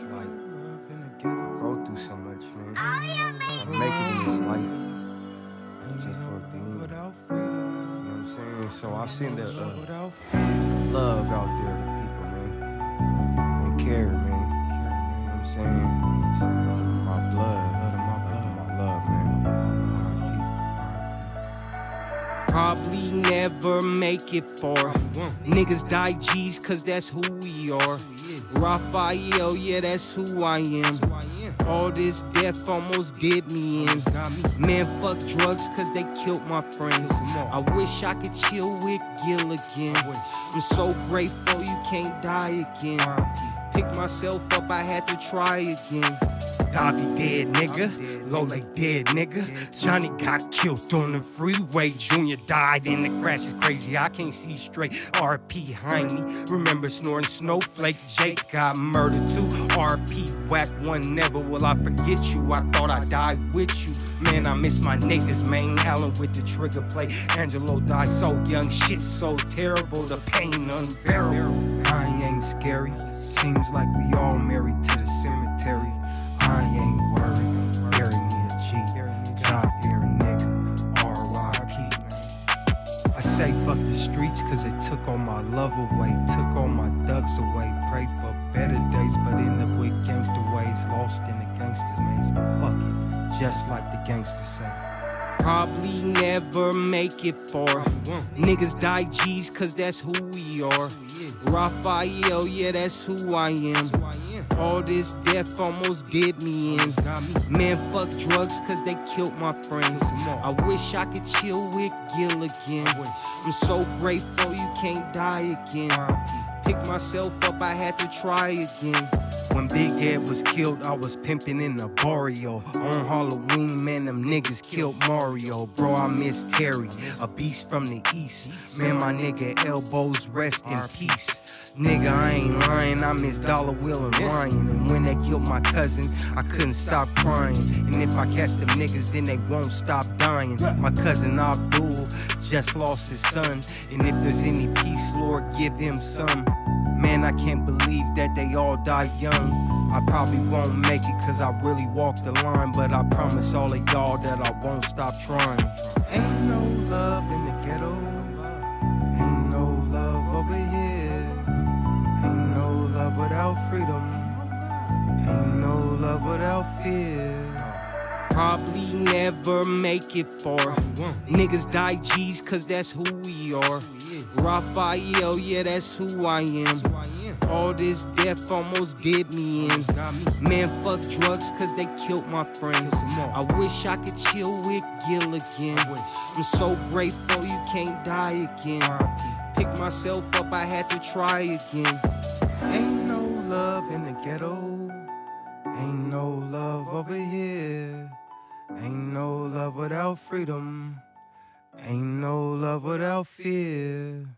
It's like go through so much, man. I'm making this life just for the end. You know what I'm saying? So I send a uh, love out there to people, man, and care, man. You know what I'm saying? Love my blood, love my blood, my love, man. RIP, Probably never make it far. Niggas die G's cause that's who we are. Rafael, yeah, that's who I am. All this death almost did me in. Man, fuck drugs cause they killed my friends. I wish I could chill with Gil again. I'm so grateful you can't die again. Pick myself up, I had to try again. Dobby dead, nigga. Lole dead, nigga. Johnny got killed on the freeway. Junior died in the crash. It's crazy. I can't see straight. RP behind me. Remember snoring snowflake. Jake got murdered too. RP whack one. Never will I forget you. I thought I died with you. Man, I miss my niggas, man. Allen with the trigger play. Angelo died so young. Shit so terrible. The pain unbearable. I ain't scary. Seems like we all married to the cemetery. Streets cause it took all my love away. Took all my thugs away. Pray for better days, but end up with gangster ways. Lost in the gangster's maze. But fuck it. Just like the gangsters say. Probably never make it far. Niggas die G's cause that's who we are. Rafael, yeah, that's who I am. All this death almost did me in. Man, fuck drugs cause they killed my friends. I wish I could chill with Gil again. I'm so grateful you can't die again. Pick myself up, I had to try again. When Big Ed was killed, I was pimping in a barrio. On Halloween, man, them niggas killed Mario. Bro, I miss Terry, a beast from the east. Man, my nigga elbows rest in peace. Nigga, I ain't lying, I miss Dollar Will and Ryan. And when they killed my cousin, I couldn't stop crying. And if I catch them niggas, then they won't stop dying. My cousin Abdul just lost his son. And if there's any peace, Lord, give him some. Man, I can't believe that they all die young. I probably won't make it cause I really walked the line, but I promise all of y'all that I won't stop trying. Ain't no love in the ghetto. Freedom. Ain't no love without fear. Probably never make it far. Niggas die G's cause that's who we are. Rafael, yeah, that's who I am. All this death almost did me in. Man, fuck drugs cause they killed my friends. I wish I could chill with Gil again. I'm so grateful you can't die again. Pick myself up, I had to try again. Ain't love without freedom. Ain't no love without fear.